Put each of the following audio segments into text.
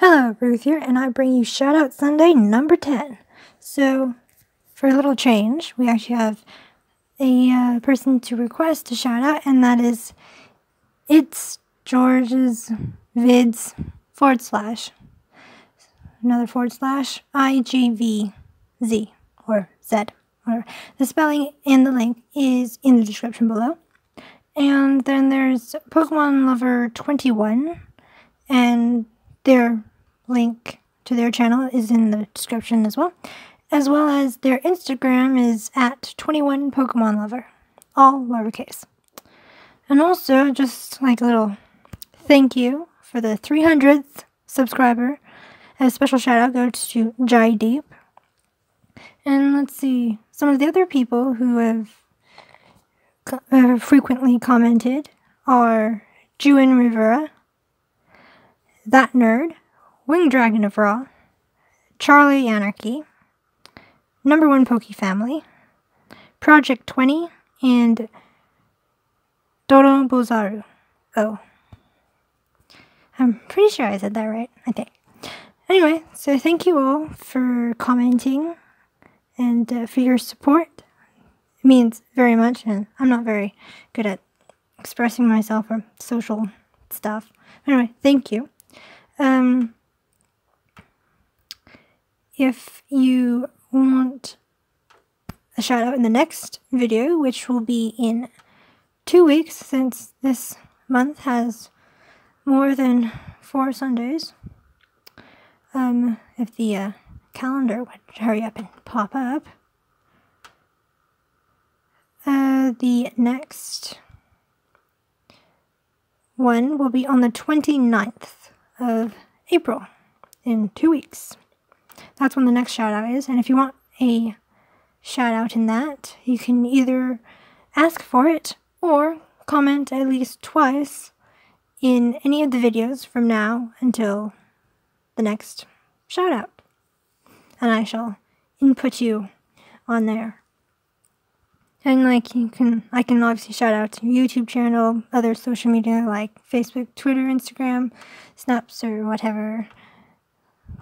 Hello, Ruth here, and I bring you Shoutout Sunday number 10. So, for a little change, we actually have a uh, person to request a shout out, and that is Itz Georgez Vidz forward slash another forward slash IGVZ or Z. Whatever. The spelling and the link is in the description below. And then there's Pokemon Lover 21, and their link to their channel is in the description as well. As well as their Instagram is at 21 Pokemon Lover, all lowercase. And also, just like a little thank you for the 300th subscriber. A special shout out goes to Jai Deep. And let's see, some of the other people who have uh, frequently commented are Juan Rivera, That Nerd, Wing Dragon of Ra, Charlie Anarchy, Number One Poke Family, Project 20, and Dorobozaru. Oh. I'm pretty sure I said that right, I think. Anyway, so thank you all for commenting and uh, for your support. It means very much, and I'm not very good at expressing myself or social stuff. Anyway, thank you. Um, if you want a shout out in the next video, which will be in two weeks since this month has more than four Sundays. Um, if the uh, calendar would hurry up and pop up. Uh, the next one will be on the 29th of April in two weeks. That's when the next shout out is. And if you want a shout out in that, you can either ask for it or comment at least twice in any of the videos from now until the next shout out. And I shall input you on there. And like you can I can obviously shout out to YouTube channel, other social media like Facebook, Twitter, Instagram, Snupps or whatever.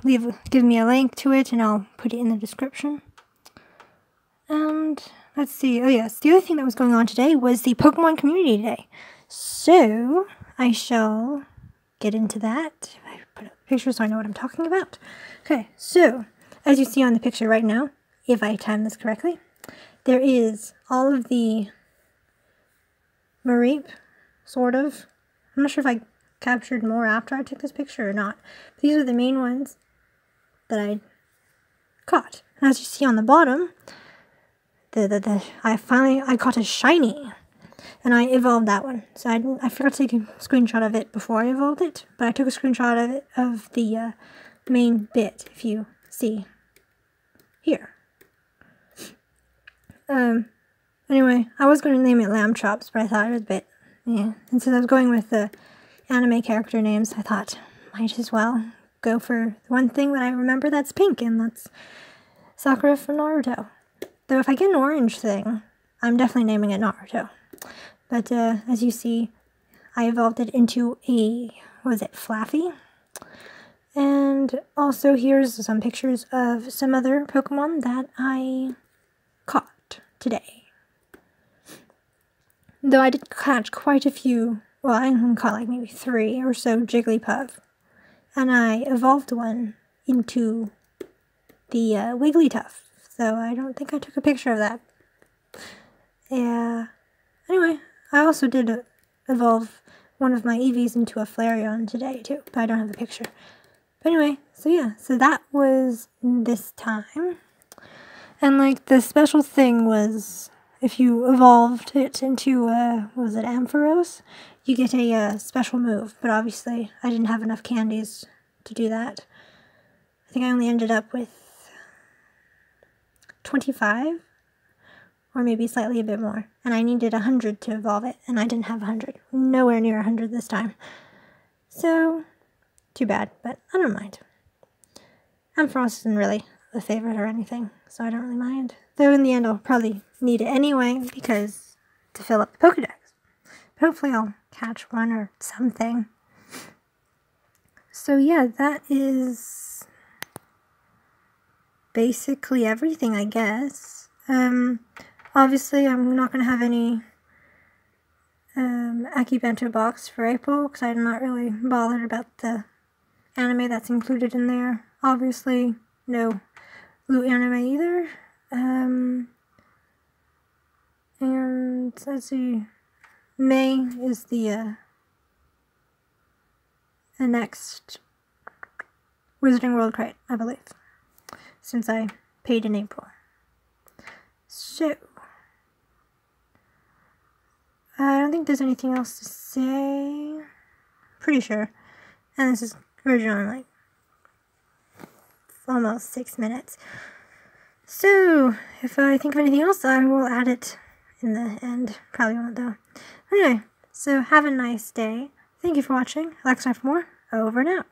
Leave give me a link to it and I'll put it in the description. And let's see. Oh yes, the other thing that was going on today was the Pokemon Community Day. So I shall get into that. I put a picture so I know what I'm talking about. Okay, so as you see on the picture right now, if I time this correctly, there is all of the Mareep, sort of. I'm not sure if I captured more after I took this picture or not. These are the main ones that I caught. And as you see on the bottom, the, the, the I finally I caught a shiny and I evolved that one. So I, I forgot to take a screenshot of it before I evolved it, but I took a screenshot of it of the uh, main bit, if you see here. Um, anyway, I was going to name it Lamb Chops, but I thought it was a bit, yeah. And since I was going with the anime character names, I thought might as well go for one thing that I remember that's pink, and that's Sakura from Naruto. Though if I get an orange thing, I'm definitely naming it Naruto. But uh, as you see, I evolved it into a, was it, Flaaffy? And also here's some pictures of some other Pokemon that I caught today. Though I did catch quite a few, well, I caught like maybe three or so Jigglypuff. And I evolved one into the uh, Wigglytuff. So I don't think I took a picture of that. Yeah. Anyway, I also did evolve one of my Eevees into a Flareon today too, but I don't have a picture. But anyway, so yeah, so that was this time. And like the special thing was if you evolved it into uh was it Ampharos, you get a uh, special move, but obviously I didn't have enough candies to do that. I think I only ended up with 25 or maybe slightly a bit more. And I needed 100 to evolve it, and I didn't have 100. Nowhere near 100 this time. So, too bad, but I don't mind. Ampharos isn't really a favorite or anything, so I don't really mind. Though in the end I'll probably need it anyway, because to fill up the Pokedex. But hopefully I'll catch one or something. so yeah, that is basically everything, I guess. Um, obviously, I'm not going to have any um, Akibento box for April because I'm not really bothered about the anime that's included in there. Obviously, no loot anime either. Um, and let's see, May is the uh, the next Wizarding World crate, I believe, since I paid in April. So, I don't think there's anything else to say. Pretty sure. And this is originally like almost six minutes. So, if I think of anything else, I will add it in the end. Probably won't though. Anyway, so have a nice day. Thank you for watching. Like time for more. Over and out.